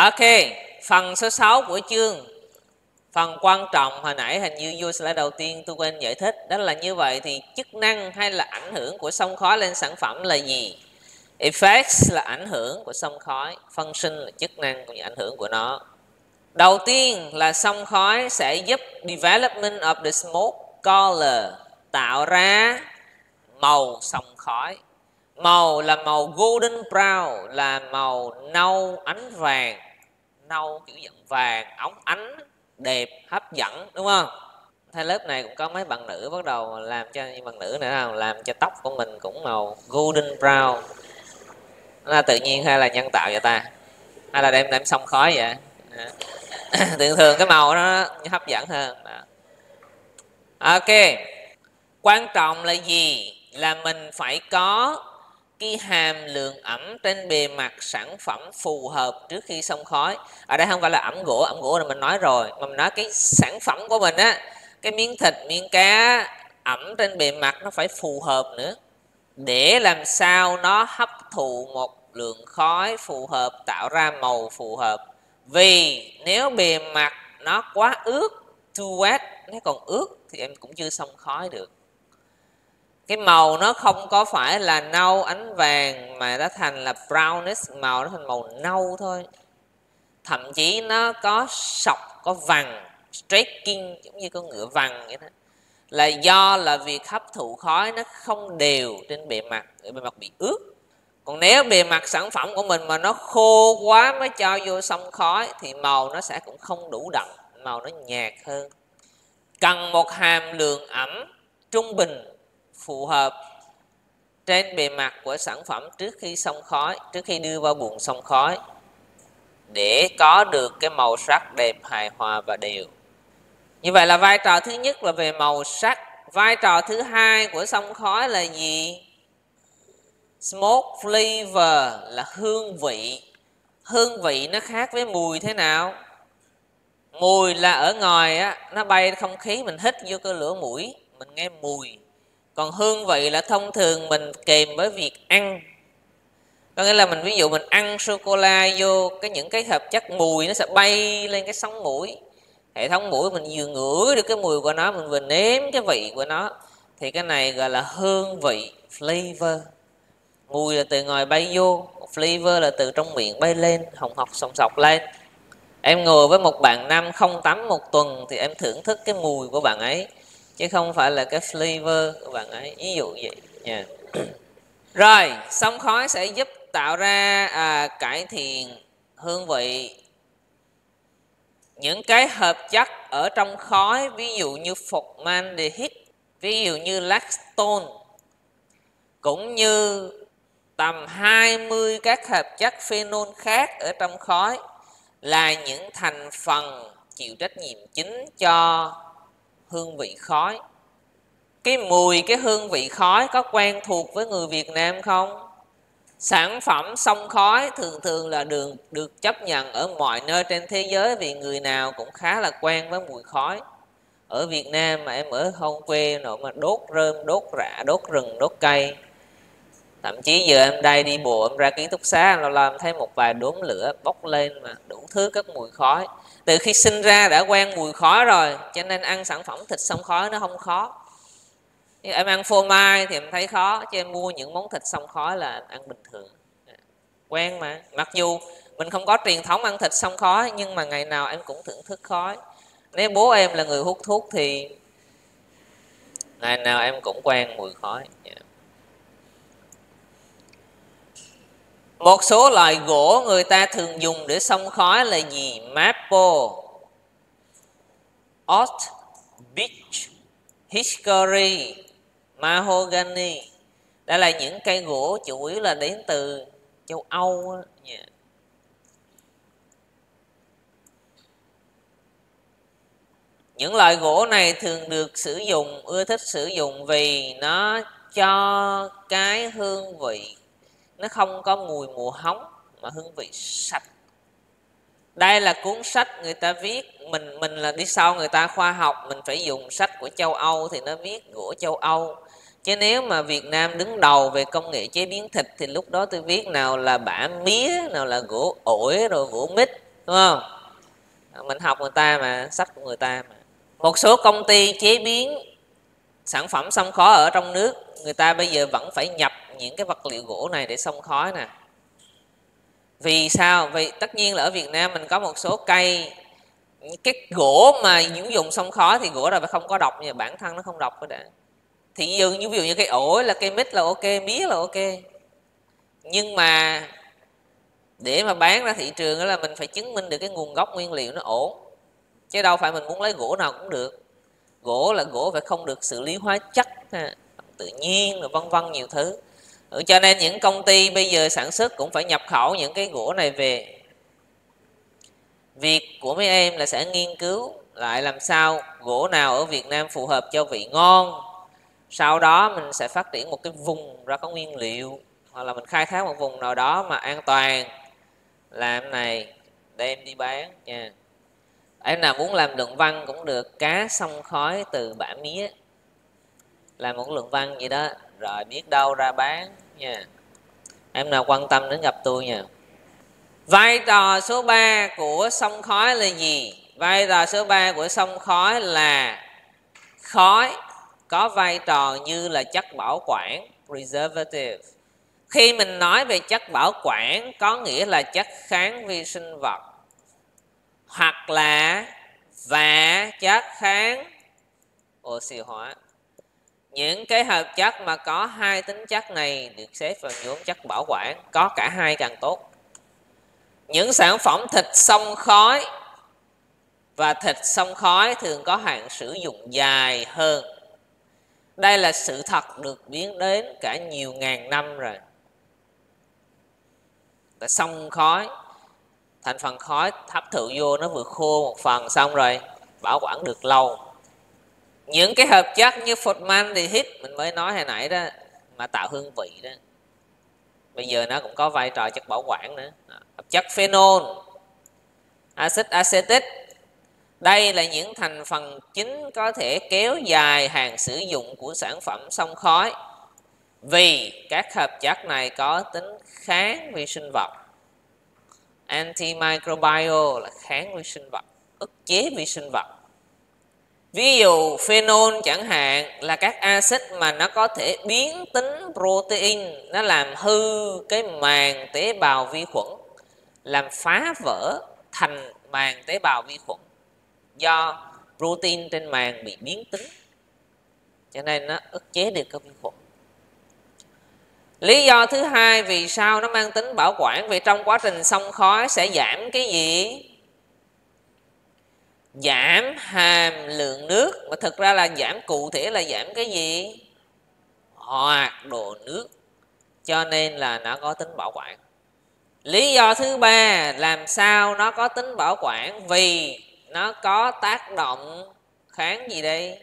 Ok, phần số 6 của chương Phần quan trọng hồi nãy hình như vô slide đầu tiên tôi quên giải thích Đó là như vậy thì chức năng hay là ảnh hưởng của sông khói lên sản phẩm là gì? Effects là ảnh hưởng của sông khói Function là chức năng cũng như ảnh hưởng của nó Đầu tiên là sông khói sẽ giúp development of the smoke color tạo ra màu sông khói. Màu là màu golden brown là màu nâu ánh vàng, nâu kiểu dạng vàng, óng ánh, đẹp, hấp dẫn đúng không? Thay lớp này cũng có mấy bạn nữ bắt đầu làm cho những bạn nữ nữa nào làm cho tóc của mình cũng màu golden brown. Là tự nhiên hay là nhân tạo vậy ta? Hay là đem đem xong khói vậy? À. thường thường cái màu nó hấp dẫn hơn đó. ok quan trọng là gì là mình phải có cái hàm lượng ẩm trên bề mặt sản phẩm phù hợp trước khi xông khói. Ở đây không phải là ẩm gỗ ẩm gỗ là mình nói rồi, mà mình nói cái sản phẩm của mình á, cái miếng thịt, miếng cá, ẩm trên bề mặt nó phải phù hợp nữa. Để làm sao nó hấp thụ một lượng khói phù hợp, tạo ra màu phù hợp. Vì nếu bề mặt nó quá ướt, too wet nó còn ướt thì em cũng chưa xông khói được cái màu nó không có phải là nâu ánh vàng mà nó thành là brownish, màu nó thành màu nâu thôi. Thậm chí nó có sọc, có vằn streaking giống như con ngựa vằn vậy đó. Là do là việc hấp thụ khói nó không đều trên bề mặt bề mặt bị ướt. Còn nếu bề mặt sản phẩm của mình mà nó khô quá mới cho vô xong khói thì màu nó sẽ cũng không đủ đậm, màu nó nhạt hơn. Cần một hàm lượng ẩm trung bình phù hợp trên bề mặt của sản phẩm trước khi xông khói, trước khi đưa vào buồng xông khói, để có được cái màu sắc đẹp, hài hòa và đều. Như vậy là vai trò thứ nhất là về màu sắc. Vai trò thứ hai của sông khói là gì? Smoke flavor là hương vị. Hương vị nó khác với mùi thế nào? Mùi là ở ngoài á, nó bay không khí, mình hít vô cái lửa mũi, mình nghe mùi còn hương vị là thông thường mình kèm với việc ăn. Có nghĩa là mình, ví dụ mình ăn sô cô la vô, cái những cái hợp chất mùi nó sẽ bay lên cái sóng mũi. Hệ thống mũi mình vừa ngửi được cái mùi của nó, mình vừa nếm cái vị của nó, thì cái này gọi là hương vị, flavor. Mùi là từ ngoài bay vô, flavor là từ trong miệng bay lên, hồng học sòng sọc lên. Em ngồi với một bạn nam không tắm một tuần thì em thưởng thức cái mùi của bạn ấy chứ không phải là cái flavor của bạn ấy. Ví dụ vậy. Nha rồi sông khói sẽ giúp tạo ra à, cải thiện hương vị. Những cái hợp chất ở trong khói ví dụ như formaldehyde ví dụ như lactone cũng như tầm 20 các hợp chất phenol khác ở trong khói là những thành phần chịu trách nhiệm chính cho hương vị khói. Cái mùi, cái hương vị khói có quen thuộc với người Việt Nam không? Sản phẩm sông khói thường thường là đường được chấp nhận ở mọi nơi trên thế giới vì người nào cũng khá là quen với mùi khói. Ở Việt Nam mà em ở thôn quê nội mà đốt rơm, đốt rạ, đốt rừng, đốt cây thậm chí giờ em đây đi bộ em ra ký túc xá em làm thấy một vài đốm lửa bốc lên mà đủ thứ các mùi khói từ khi sinh ra đã quen mùi khói rồi, cho nên ăn sản phẩm thịt xông khói nó không khó. Nhưng em ăn phô mai thì em thấy khó cho em mua những món thịt xông khói là ăn bình thường. Quen mà. Mặc dù mình không có truyền thống ăn thịt xông khói nhưng mà ngày nào em cũng thưởng thức khói. Nếu bố em là người hút thuốc thì ngày nào em cũng quen mùi khói. Yeah. Một số loại gỗ người ta thường dùng để xông khói là gì maple oak beech, hickory, mahogany đây là những cây gỗ chủ yếu là đến từ châu âu yeah. Dạ. những loại gỗ này thường được sử dụng, ưa thích sử dụng vì nó cho cái hương vị nó không có mùi mùa hóng mà hương vị sạch. Đây là cuốn sách người ta viết. Mình mình là đi sau người ta khoa học, mình phải dùng sách của châu âu thì nó viết gỗ châu âu. Chứ nếu mà việt nam đứng đầu về công nghệ chế biến thịt thì lúc đó tôi viết nào là bã mía, nào là gỗ ổi, rồi gỗ mít, đúng không? Mình học người ta mà, sách của người ta mà. Một số công ty chế biến sản phẩm xông khói ở trong nước người ta bây giờ vẫn phải nhập những cái vật liệu gỗ này để xông khói nè. Vì sao? Vì tất nhiên là ở việt nam mình có một số cây cái gỗ mà những dùng xông khói thì gỗ rồi phải không có độc nhưng bản thân nó không độc cái đã thì như, như ví dụ như cây ổi là cây mít là ok mía là ok. Nhưng mà để mà bán ra thị trường đó là mình phải chứng minh được cái nguồn gốc nguyên liệu nó ổn. Chứ đâu phải mình muốn lấy gỗ nào cũng được gỗ là gỗ phải không được xử lý hóa chất tự nhiên rồi vân vân nhiều thứ. Ừ, cho nên những công ty bây giờ sản xuất cũng phải nhập khẩu những cái gỗ này về. Việc của mấy em là sẽ nghiên cứu lại làm sao gỗ nào ở Việt Nam phù hợp cho vị ngon. Sau đó mình sẽ phát triển một cái vùng ra có nguyên liệu hoặc là mình khai thác một vùng nào đó mà an toàn. Làm này đem đi bán nha em nào muốn làm luận văn cũng được, cá sông khói từ bã mía. Làm một luận văn gì đó, rồi biết đâu ra bán nha. Em nào quan tâm đến gặp tôi nha. Vai trò số 3 của sông khói là gì? Vai trò số 3 của sông khói là khói có vai trò như là chất bảo quản, preservative. Khi mình nói về chất bảo quản, có nghĩa là chất kháng vi sinh vật hoặc là và chất kháng. Oxy hóa những cái hợp chất mà có hai tính chất này được xếp vào nhóm chất bảo quản, có cả hai càng tốt. Những sản phẩm thịt sông khói và thịt sông khói thường có hạn sử dụng dài hơn. Đây là sự thật được biến đến cả nhiều ngàn năm rồi. Là sông khói thành phần khói hấp thụ vô nó vừa khô một phần xong rồi, bảo quản được lâu. Những cái hợp chất như formaldehyde mình mới nói hồi nãy đó, mà tạo hương vị đó. Bây giờ nó cũng có vai trò chất bảo quản nữa. Hợp chất phenol, axit acetic. Đây là những thành phần chính có thể kéo dài hàng sử dụng của sản phẩm sông khói. Vì các hợp chất này có tính kháng vi sinh vật antimicrobial là kháng vi sinh vật, ức chế vi sinh vật. Ví dụ, phenol chẳng hạn là các axit mà nó có thể biến tính protein, nó làm hư cái màng tế bào vi khuẩn, làm phá vỡ thành màng tế bào vi khuẩn do protein trên màng bị biến tính. Cho nên nó ức chế được các vi khuẩn lý do thứ hai vì sao nó mang tính bảo quản vì trong quá trình xông khói sẽ giảm cái gì? Giảm hàm lượng nước. Mà thực ra là giảm cụ thể là giảm cái gì? Hoạt độ nước. Cho nên là nó có tính bảo quản. Lý do thứ ba, làm sao nó có tính bảo quản? Vì nó có tác động kháng gì đây?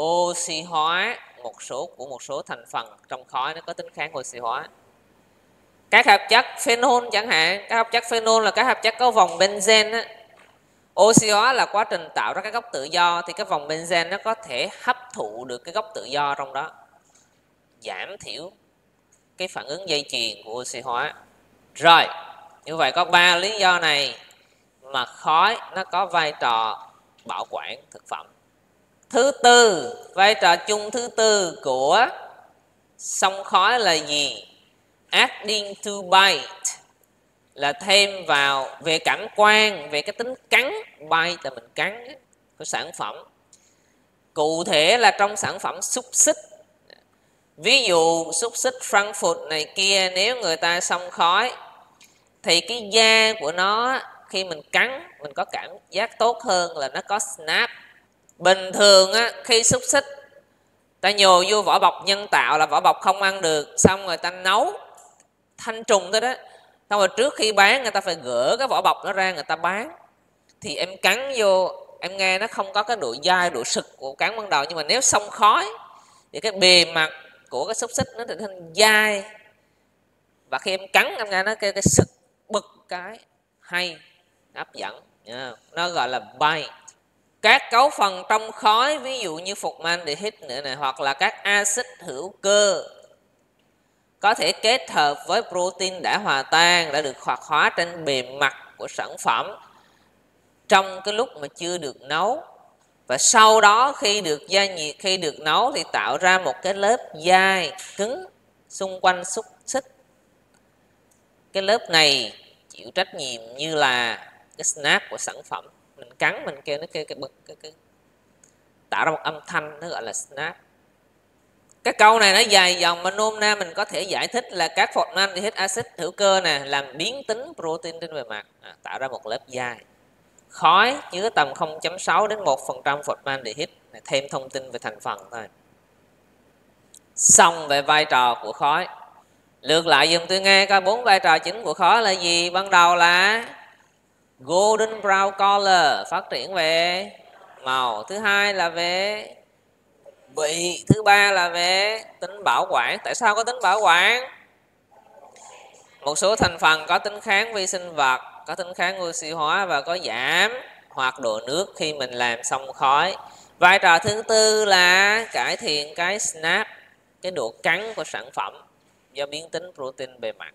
Oxy hóa một số, của một số thành phần trong khói nó có tính kháng oxy hóa. Các hợp chất phenol chẳng hạn, các hợp chất phenol là các hợp chất có vòng benzen á. oxy hóa là quá trình tạo ra cái gốc tự do thì cái vòng benzen nó có thể hấp thụ được cái gốc tự do trong đó, giảm thiểu cái phản ứng dây chuyền của oxy hóa. Rồi, như vậy có ba lý do này mà khói nó có vai trò bảo quản thực phẩm thứ tư, vai trò chung thứ tư của sông khói là gì? Adding to bite là thêm vào về cảm quan, về cái tính cắn, bite là mình cắn của sản phẩm. Cụ thể là trong sản phẩm xúc xích. Ví dụ, xúc xích frankfurt này kia, nếu người ta xông khói, thì cái da của nó, khi mình cắn, mình có cảm giác tốt hơn là nó có snap bình thường á, khi xúc xích ta nhồi vô vỏ bọc nhân tạo là vỏ bọc không ăn được xong rồi ta nấu thanh trùng thôi đó. Xong rồi trước khi bán người ta phải gỡ cái vỏ bọc nó ra người ta bán. Thì em cắn vô em nghe nó không có cái độ dai độ sực của cắn ban đầu nhưng mà nếu xông khói thì cái bề mặt của cái xúc xích nó trở thành dai. Và khi em cắn em nghe nó cái, cái sực bực cái hay hấp dẫn. Nó gọi là bite các cấu phần trong khói, ví dụ như phục men để hít nữa này, hoặc là các axit hữu cơ, có thể kết hợp với protein đã hòa tan, đã được hoạt hóa trên bề mặt của sản phẩm trong cái lúc mà chưa được nấu. Và sau đó khi được gia nhiệt, khi được nấu thì tạo ra một cái lớp dai cứng xung quanh xúc xích. Cái lớp này chịu trách nhiệm như là cái snap của sản phẩm mình cắn mình kêu nó kêu cái bực cái, cái, tạo ra một âm thanh nó gọi là snap. Cái câu này nó dài dòng mà nôm na mình có thể giải thích là các formaldehyde axit hữu cơ nè làm biến tính protein trên bề mặt. À, tạo ra một lớp dai. Khói chứa tầm 0.6 đến 1 phần trăm formaldehyde thêm thông tin về thành phần thôi. Xong về vai trò của khói. Lược lại dùm tôi nghe coi bốn vai trò chính của khói là gì? Ban đầu là golden brown color, phát triển về. Màu thứ hai là về. Vị thứ ba là về tính bảo quản. Tại sao có tính bảo quản? Một số thành phần có tính kháng vi sinh vật, có tính kháng oxy hóa và có giảm hoặc độ nước khi mình làm xong khói. Vai trò thứ tư là cải thiện cái snap, cái độ cắn của sản phẩm do biến tính protein bề mặt.